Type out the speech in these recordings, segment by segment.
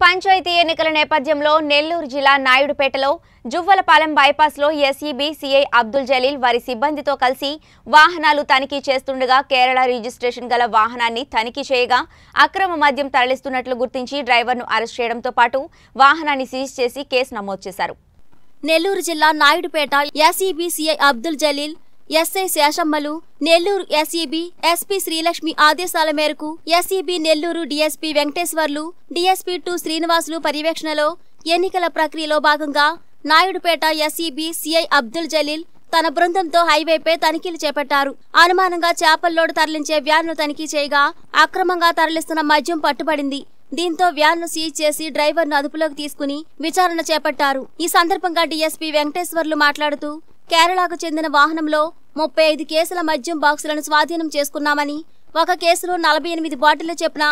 పంచాయతీ ఎన్నికల నేపథ్యంలో నెల్లూరు జిల్లా నాయుడుపేటలో జువ్వలపాలెం బైపాస్లో ఎస్ఈబీ సీఐ అబ్దుల్ జలీల్ వారి సిబ్బందితో కలిసి వాహనాలు తనిఖీ చేస్తుండగా కేరళ రిజిస్ట్రేషన్ గల వాహనాన్ని తనిఖీ చేయగా అక్రమ మద్యం తరలిస్తున్నట్లు గుర్తించి డ్రైవర్ను అరెస్ట్ చేయడంతో పాటు వాహనాన్ని సీజ్ చేసి కేసు నమోదు చేశారు. నెల్లూరు జిల్లా నాయుడుపేట ఎస్ఈబి అబ్దుల్ జలీల్ ఎస్ఐ శేషమ్మలు నెల్లూరు ఎస్ఈబి ఎస్పీ శ్రీలక్ష్మి ఆదేశాల మేరకు SEB Nellore DSP Venkateswarlu DSP two Srinivasulu పర్యవేక్షణలో ఎన్నికల ప్రక్రియలో భాగంగా నాయుడుపేట ఎస్ఈబి సిఐ అబ్దుల్ జలీల్ తన బృందంతో హైవేపై తనిఖీలు చేపట్టారు. అనుమానంగా చేపల్లోడు తరలించే వ్యాన్ను తనిఖీ చేయగా అక్రమంగా తరలిస్తున్న మద్యం పట్టుబడింది. దీంతో వ్యాన్ను సీజ్ చేసి డ్రైవర్ను అదుపులోకి తీసుకుని విచారణ చేపట్టారు. ఈ సందర్భంగా డీఎస్పీ వెంకటేశ్వర్లు మాట్లాడుతూ కేరళకు చెందిన వాహనంలో ముప్పై ఐదు కేసుల మద్యం బాక్సులను స్వాధీనం చేసుకున్నామని ఒక కేసులో నలభై ఎనిమిది బాటిళ్ళ చెప్పున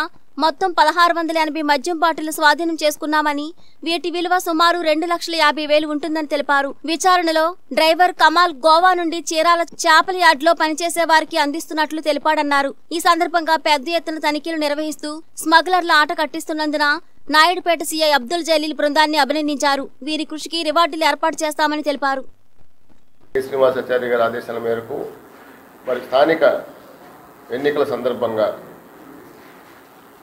మొత్తం పదహారు వందల ఎనభై మద్యం బాటిళ్ళు స్వాధీనం చేసుకున్నామని వీటి విలువ సుమారు రెండు లక్షల యాభై వేలు ఉంటుందని తెలిపారు. విచారణలో డ్రైవర్ కమాల్ గోవా నుండి చీరాల చేపల యార్డ్లో పనిచేసే వారికి అందిస్తున్నట్లు తెలిపాడన్నారు. ఈ సందర్భంగా పెద్ద ఎత్తున తనిఖీలు నిర్వహిస్తూ స్మగ్లర్ల ఆట కట్టిస్తున్నందున నాయుడుపేట సీఐ అబ్దుల్ జలీల్ బృందాన్ని అభినందించారు. వీరి కృషికి రివార్డులు ఏర్పాటు చేస్తామని తెలిపారు. శ్రీనివాసాచార్య గారి ఆదేశాల మేరకు మరి స్థానిక ఎన్నికల సందర్భంగా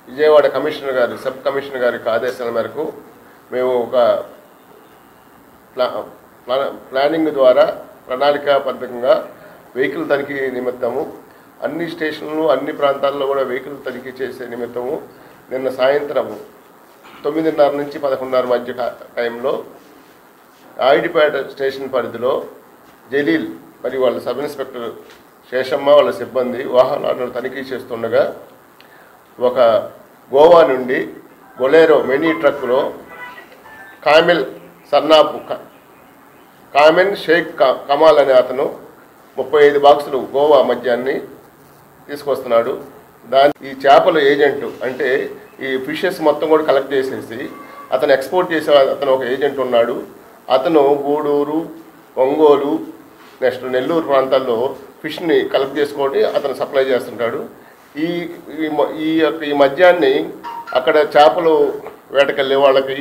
విజయవాడ కమిషనర్ గారి సబ్ కమిషనర్ గారి ఆదేశాల మేరకు మేము ఒక ప్లా ప్లానింగ్ ద్వారా ప్రణాళికాబద్ధంగా వెహికల్ తనిఖీ నిమిత్తము అన్ని స్టేషన్లు అన్ని ప్రాంతాల్లో కూడా వెహికల్ తనిఖీ చేసే నిమిత్తము నిన్న సాయంత్రం తొమ్మిదిన్నర నుంచి పదకొండున్నర మధ్య టైంలో ఆయిడిపేట స్టేషన్ పరిధిలో జలీల్ మరియు వాళ్ళ సబ్ ఇన్స్పెక్టర్ శేషమ్మ వాళ్ళ సిబ్బంది వాహనాలను తనిఖీ చేస్తుండగా ఒక గోవా నుండి బొలేరో మినీ ట్రక్లో కామిల్ సన్నాపు కామెన్ షేక్ కమాల్ అనే అతను ముప్పై ఐదు బాక్సులు గోవా మద్యాన్ని తీసుకొస్తున్నాడు. దాని ఈ చేపల ఏజెంట్ అంటే ఈ ఫిషెస్ మొత్తం కూడా కలెక్ట్ చేసేసి అతను ఎక్స్పోర్ట్ చేసే అతను ఒక ఏజెంట్ ఉన్నాడు. అతను గూడూరు ఒంగోలు నెక్స్ట్ నెల్లూరు ప్రాంతాల్లో ఫిష్ని కలెక్ట్ చేసుకొని అతను సప్లై చేస్తుంటాడు. ఈ ఈ ఈ యొక్క ఈ మద్యాన్ని అక్కడ చేపలు వేటకెళ్ళే వాళ్ళకి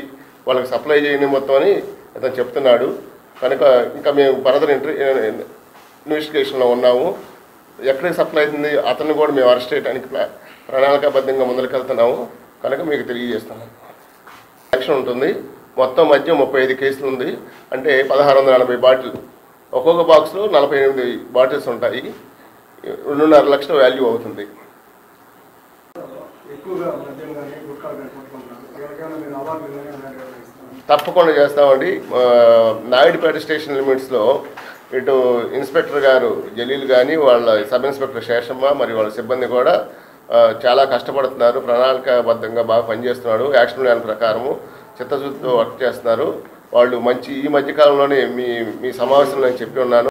వాళ్ళకి సప్లై చేయని మొత్తం అని అతను చెప్తున్నాడు. కనుక ఇంకా మేము ఫర్దర్ ఇంటర్ ఇన్వెస్టిగేషన్లో ఉన్నాము. ఎక్కడికి సప్లై అవుతుంది? అతన్ని కూడా మేము అరెస్ట్ చేయడానికి ప్రణాళికాబద్ధంగా ముందరికి వెళ్తున్నాము కనుక మీకు తెలియజేస్తున్నాను. యాక్షన్ ఉంటుంది. మొత్తం మధ్య ముప్పై ఐదు కేసులు ఉంది. అంటే పదహారు వందల నలభై బాటిల్. ఒక్కొక్క బాక్స్లో నలభై ఎనిమిది బాటిల్స్ ఉంటాయి. రెండున్నర లక్షల వాల్యూ అవుతుంది? తప్పకుండా చేస్తామండి. నాయుడుపేట స్టేషన్ లిమిట్స్లో ఇటు ఇన్స్పెక్టర్ గారు జలీల్ కానీ వాళ్ళ సబ్ ఇన్స్పెక్టర్ శేషమ్మ మరియు వాళ్ళ సిబ్బంది కూడా చాలా కష్టపడుతున్నారు. ప్రణాళికాబద్ధంగా బాగా పనిచేస్తున్నారు యాక్షన్ ప్లాన్ ప్రకారము చిత్తశుద్ధితో వర్క్ చేస్తున్నారు. వాళ్ళు మంచి ఈ మధ్యకాలంలోనే మీ మీ సమావేశంలో నేను చెప్పి ఉన్నాను.